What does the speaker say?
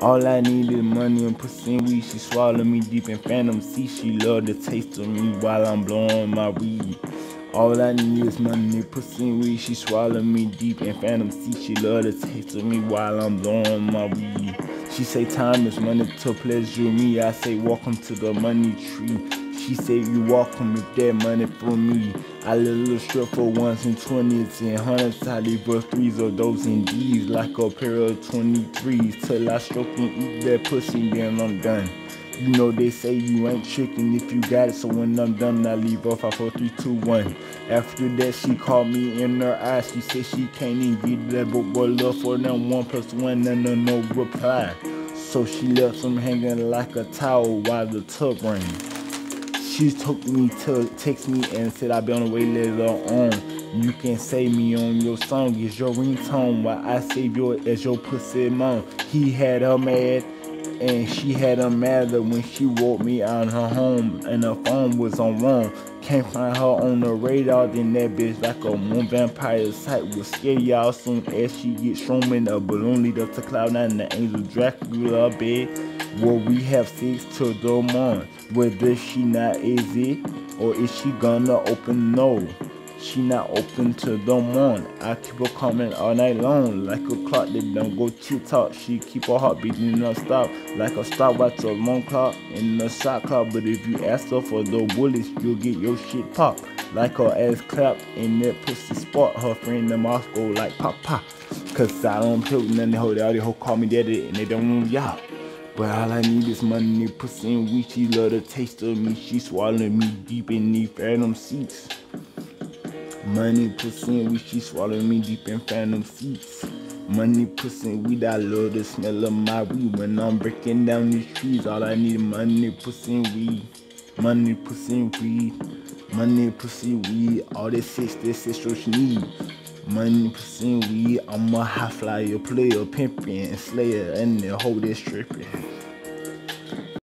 All I need is money and pussy and weed. She swallow me deep in phantom see. She love the taste of me while I'm blowing my weed. All I need is money, pussy and weed. She swallow me deep in phantom see. She love the taste of me while I'm blowing my weed. She say time is money to pleasure me. I say welcome to the money tree. She said you welcome with that money for me. I a little strip for ones and twenties and hundreds. I leave for threes of those and D's like a pair of 23s. Till I stroke and eat that pussy, then I'm done. You know they say you ain't tricking if you got it, so when I'm done, I leave off 5, 4, 3, 2, 1. After that, she called me in her eyes. She said she can't even get that but boy love for them one plus one and no, no reply. So she left him hanging like a towel while the tub rained. She took me to text me and said I'll be on the way later on. You can save me on your song. It's your ringtone while I save your as your pussy mom. He had her mad and she had her mad when she woke me out of her home and her phone was on wrong. Can't find her on the radar, then that bitch like a moon vampire sight will scare y'all soon as she gets thrown in a balloon lead up to cloud nine and the angel Dracula bed. Will we have sex till the morning? Whether she not easy or is she gonna open? No, she not open till the morning. I keep her coming all night long like a clock that don't go tick tock. She keep her heart beating non-stop like a stopwatch or long clock in a shot clock. But if you ask her for the bullets, you'll get your shit popped. Like her ass clap in that pussy spot. Her friend in Moscow like pop pop. Cause I don't play with none of the they call me daddy and they don't want y'all. But all I need is money, pussy and weed. She love the taste of me. She swallowing me deep in these phantom seats. Money, pussy weed. She swallowing me deep in phantom seats. Money, pussy weed. I love the smell of my weed. When I'm breaking down these trees, all I need is money, pussy weed. Money, pussy weed. Money, pussy, weed. All this shit, this she need. Money, pussy, weed. I'm a high flyer, player, pimpin', slayer, and the whole this trippin'.